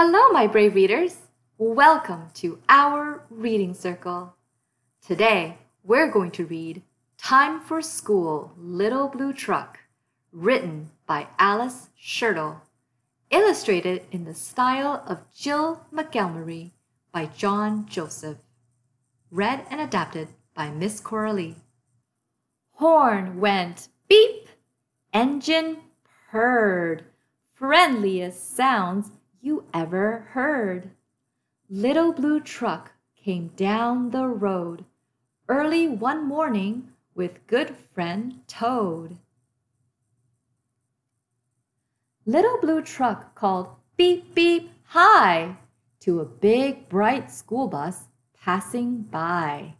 Hello, my brave readers. Welcome to our reading circle. Today, we're going to read Time for School Little Blue Truck, written by Alice Schertle, illustrated in the style of Jill McElmurry by John Joseph, read and adapted by Miss Coralie. Horn went beep, engine purred, friendliest sounds you ever heard. Little Blue Truck came down the road early one morning with good friend Toad. Little Blue Truck called beep beep hi to a big bright school bus passing by.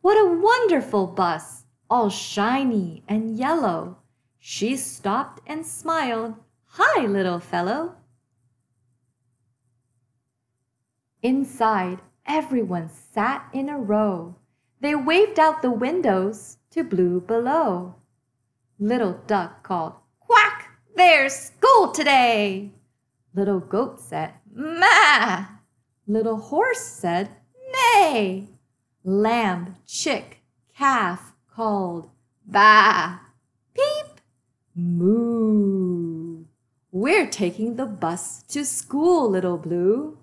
What a wonderful bus, all shiny and yellow. She stopped and smiled. Hi, little fellow. Inside, everyone sat in a row. They waved out the windows to blue below. Little duck called, Quack! There's school today! Little goat said, Ma! Little horse said, Neigh! Lamb, chick, calf called, Baa! Peep! Moo! We're taking the bus to school, Little Blue.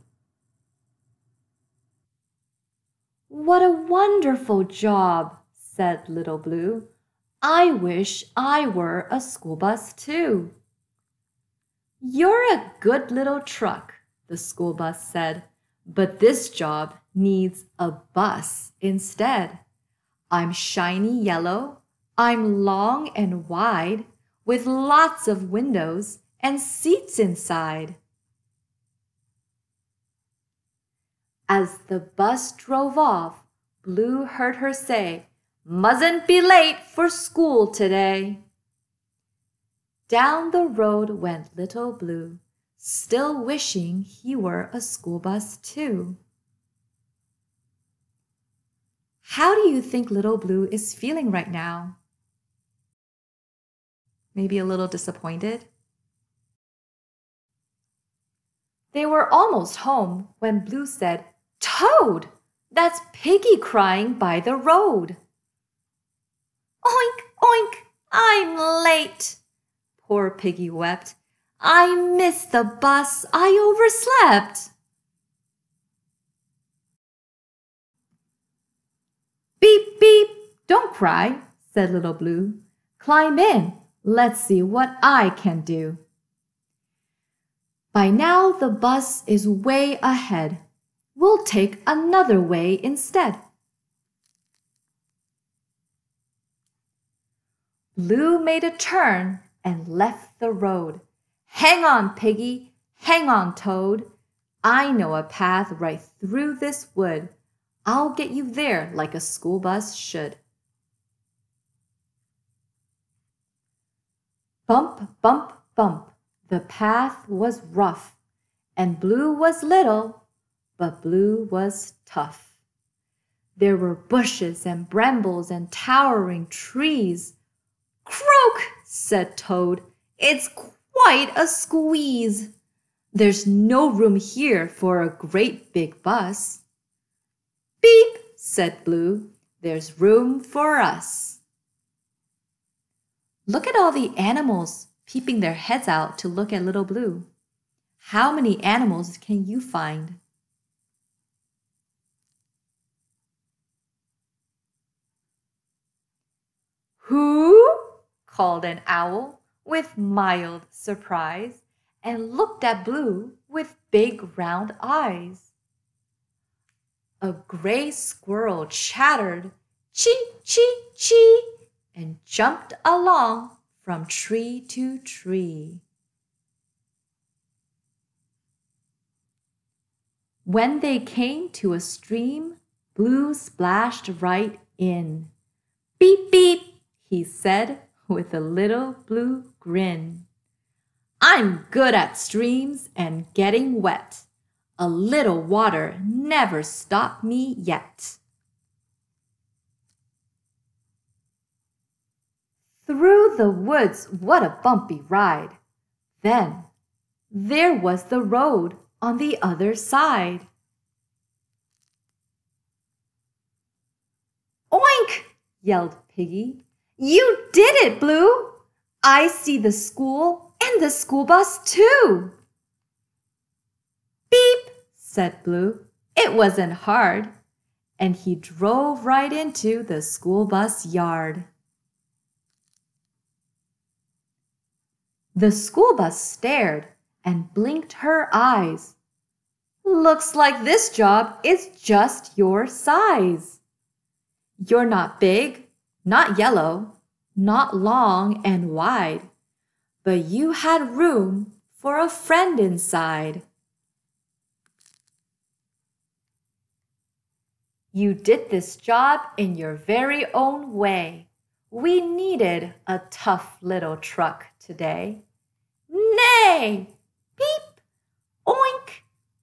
What a wonderful job, said Little Blue. I wish I were a school bus too. You're a good little truck, the school bus said, but this job needs a bus instead. I'm shiny yellow, I'm long and wide, with lots of windows and seats inside. As the bus drove off, Blue heard her say, Mustn't be late for school today. Down the road went little Blue, still wishing he were a school bus too. How do you think little Blue is feeling right now? Maybe a little disappointed? They were almost home when Blue said, Toad! That's Piggy crying by the road. Oink, oink, I'm late. Poor Piggy wept. I missed the bus. I overslept. Beep, beep. Don't cry, said Little Blue. Climb in. Let's see what I can do. By now the bus is way ahead. We'll take another way instead. Blue made a turn and left the road. Hang on, Piggy, hang on, Toad. I know a path right through this wood. I'll get you there like a school bus should. Bump, bump, bump. The path was rough, and Blue was little but Blue was tough. There were bushes and brambles and towering trees. Croak, said Toad. It's quite a squeeze. There's no room here for a great big bus. Beep, said Blue. There's room for us. Look at all the animals peeping their heads out to look at Little Blue. How many animals can you find? Who? called an owl with mild surprise and looked at Blue with big round eyes. A gray squirrel chattered, chee, chee, chee, and jumped along from tree to tree. When they came to a stream, Blue splashed right in. Beep, beep, he said with a little blue grin. I'm good at streams and getting wet. A little water never stopped me yet. Through the woods, what a bumpy ride! Then there was the road on the other side. Oink! yelled Piggy. You did it, Blue! I see the school and the school bus too. Beep, said Blue. It wasn't hard. And he drove right into the school bus yard. The school bus stared and blinked her eyes. Looks like this job is just your size. You're not big, not yellow, not long and wide, but you had room for a friend inside. You did this job in your very own way. We needed a tough little truck today. Nay! Beep! Oink!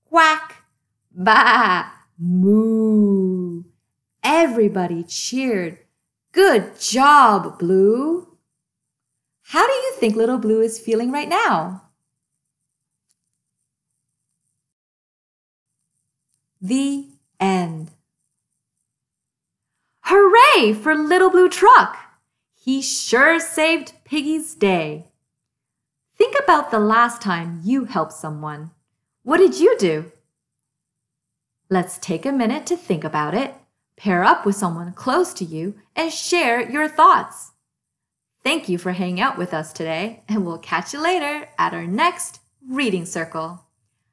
Quack! Bah! Moo! Everybody cheered. Good job, Blue! How do you think little Blue is feeling right now? The end. Hooray for Little Blue Truck! He sure saved Piggy's day. Think about the last time you helped someone. What did you do? Let's take a minute to think about it, pair up with someone close to you, and share your thoughts. Thank you for hanging out with us today, and we'll catch you later at our next reading circle.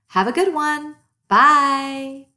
Have a good one. Bye.